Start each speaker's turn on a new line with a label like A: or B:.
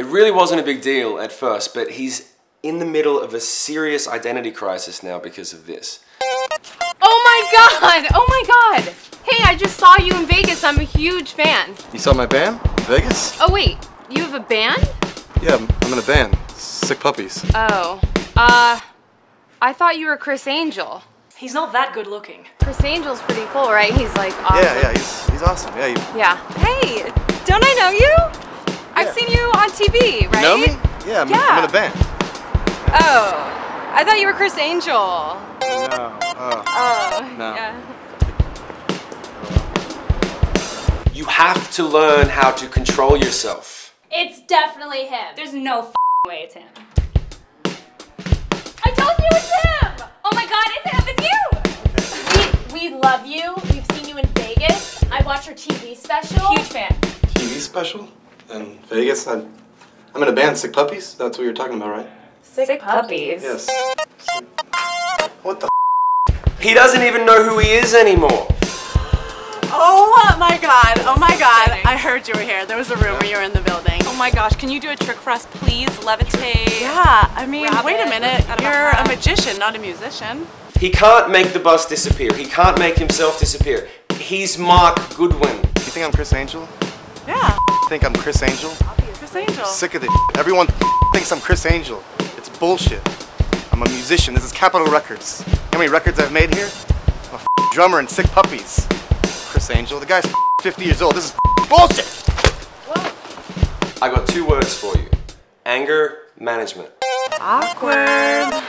A: It really wasn't a big deal at first, but he's in the middle of a serious identity crisis now because of this.
B: Oh my god! Oh my god! Hey, I just saw you in Vegas. I'm a huge fan.
C: You saw my band? Vegas?
B: Oh wait, you have a band?
C: Yeah, I'm, I'm in a band. Sick Puppies.
B: Oh. Uh, I thought you were Criss Angel.
D: He's not that good looking.
B: Criss Angel's pretty cool, right? He's like awesome.
C: Yeah, yeah, he's, he's awesome. Yeah, you
B: Yeah.
D: Hey, don't I know you? I've you TV, right?
C: know me? Yeah, I'm, I'm in a band.
D: Oh, I thought you were Criss Angel.
C: No. Uh,
D: Oh,
C: No.
D: yeah.
A: You have to learn how to control yourself.
E: It's definitely him.
F: There's no f- way it's him.
E: I told you it's him! Oh my god, it's him, it's you! We, we love you. We've seen you in Vegas. I watched your TV special.
F: Huge fan.
C: TV special? In Vegas? I'm, I'm in a band, Sick Puppies? That's what you're talking about, right?
F: Sick, puppies.
C: Yes. What the
A: He doesn't even know who he is anymore.
G: Oh my god, oh my god. I heard you were here. There was a rumor you were in the building.
D: Oh my gosh, can you do a trick for us, please? Levitate.
G: Yeah, I mean,
D: Grab
G: wait a minute.
D: out of a
G: You're a magician, not a musician.
A: He can't make the bus disappear. He can't make himself disappear. He's Mark Goodwin.
C: You think I'm Criss Angel?
G: Yeah,
C: Think I'm Criss Angel?
G: Criss Angel.
C: Sick of this. Everyone thinks I'm Criss Angel. It's bullshit. I'm a musician. This is Capitol Records. You know how many records I've made here? I'm a drummer and Sick Puppies. Criss Angel. The guy's 50 years old. This is bullshit. What?
A: I got two words for you anger management.
G: Awkward.